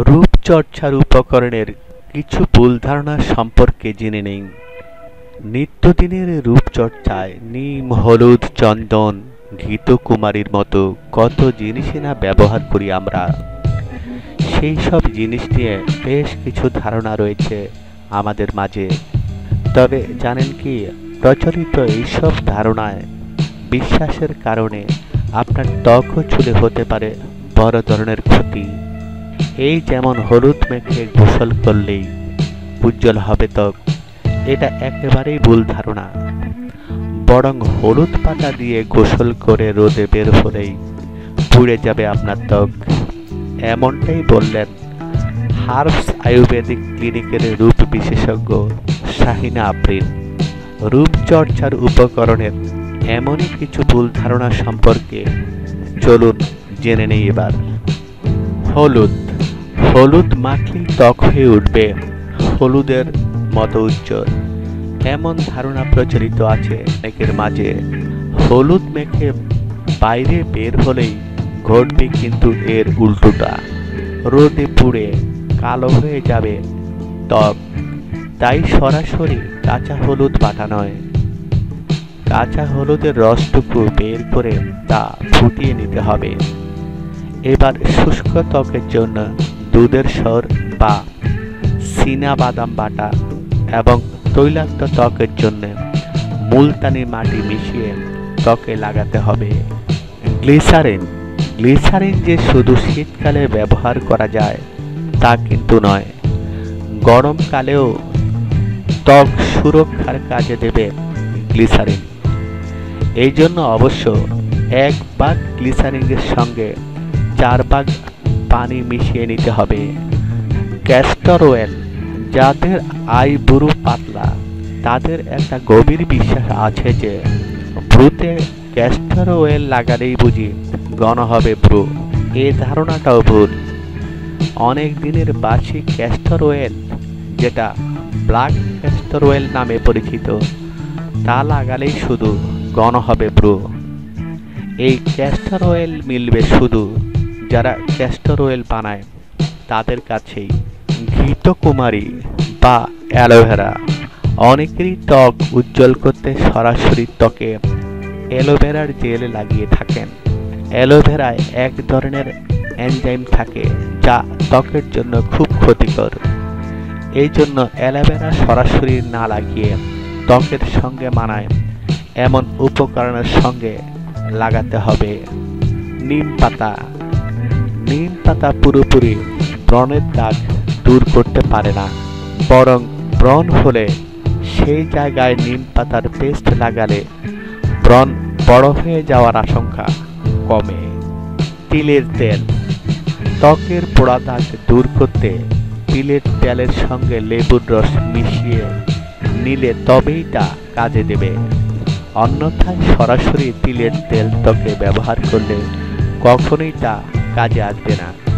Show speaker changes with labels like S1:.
S1: রূপচর্চার উপকরণের কিছু ভুল ধারণা সম্পর্কে জেনে নেই নিত্যদিনের রূপচর্চায় নিম, হলুদ, চন্দন, ঘৃতকুমারীর মতো কত জিনিসই না ব্যবহার করি আমরা। সেই সব জিনিস নিয়ে বেশ কিছু ধারণা রয়েছে আমাদের মাঝে। তবে জানেন কি, প্রচলিত এইসব ধারণায় বিশ্বাসের কারণে আপনার ত্বকও চুলে হতে পারে বড় ধরনের ক্ষতি। এই যেমন হলুদ মেখে গোসল করলেই উজ্জ্বল হবে ত্বক, এটা একেবারেই ভুল ধারণা। বরং হলুদ পাতা দিয়ে গোসল করে রোদে বের হলেই পুড়ে যাবে আপনার ত্বক। এমনটাই বললেন হার্বস আয়ুর্বেদিক ক্লিনিকের রূপ বিশেষজ্ঞ শাহিনা আফরিন রূপচর্চার উপকরণের এমনই কিছু ভুল ধারণা সম্পর্কে চলুন জেনে নেই এবার। হলুদ হলুদ মাখলেই ত্বক হয়ে উঠবে। হলুদের মতো উজ্জ্বল। এমন ধারণা প্রচলিত আছে অনেকের মাঝে। হলুদ মেখে বাইরে বের হলেই ঘটবে কিন্তু এর উল্টোটা। রোদে পুড়ে কালো হয়ে যাবে ত্বক। তাই সরাসরি কাঁচা হলুদ বাটা নয়। কাঁচা হলুদের রসটুকু বের করে তা ফুটিয়ে নিতে হবে। এবার শুষ্ক ত্বকের জন্য দুধের সর বা বাদাম বাটা এবং তৈলাক্ত ত্বকের জন্য মুলতানি মাটি মিশিয়ে ত্বকে লাগাতে হবে। গ্লিসারিন গ্লিসারিন যে শুধু শীতকালে ব্যবহার করা যায়, তা কিন্তু নয়। গরমকালেও ত্বক সুরক্ষার কাজে দেবে গ্লিসারিন। এই জন্য অবশ্য এক ভাগ গ্লিসারিনের সঙ্গে চার ভাগ পানি মিশিয়ে নিতে হবে। ক্যাস্টর অয়েল যাদের আইবুড়ো পাতলা, তাদের একটা গভীর বিশ্বাস আছে যে, ভ্রুতে ক্যাস্টর অয়েল লাগালেই বুঝি ঘন হবে ভ্রু। এ ধারণাটাও ভুল। অনেক দিনের বাসি ক্যাস্টর অয়েল যেটা ব্ল্যাক ক্যাস্টর অয়েল নামে পরিচিত, তা লাগালেই শুধু ঘন হবে ভ্রু। এই ক্যাস্টর অয়েল মিলবে শুধু যারা ক্যাস্টর অয়েল বানায়, তাদের কাছেই ঘৃতকুমারী বা অ্যালোভেরা। অনেকেরই ত্বক উজ্জ্বল করতে সরাসরি ত্বকে অ্যালোভেরার জেল লাগিয়ে থাকেন। অ্যালোভেরায় এক ধরনের এনজাইম থাকে যা ত্বকের জন্য খুব ক্ষতিকর। এই জন্য অ্যালোভেরা সরাসরি না লাগিয়ে ত্বকের সঙ্গে মানায়। এমন উপকরণের সঙ্গে লাগাতে হবে। নিম পাতা। নিম পাতা পুরোপুরি ব্রণের দাগ দূর করতে পারে না। বরং ব্রণ হলে সেই জায়গায় নিম পাতার পেস্ট লাগালে ব্রণ বড় হয়ে যাওয়ার আশঙ্কা কমে। তিলের তেল। ত্বকের পোড়া দাগ দূর করতে তিলের তেলের সঙ্গে লেবুর রস মিশিয়ে নিলে তবেই তা কাজে দেবে। অন্যথায় সরাসরি তিলের তেল ত্বকে ব্যবহার করলে কখনোই তা কাজে আসবে না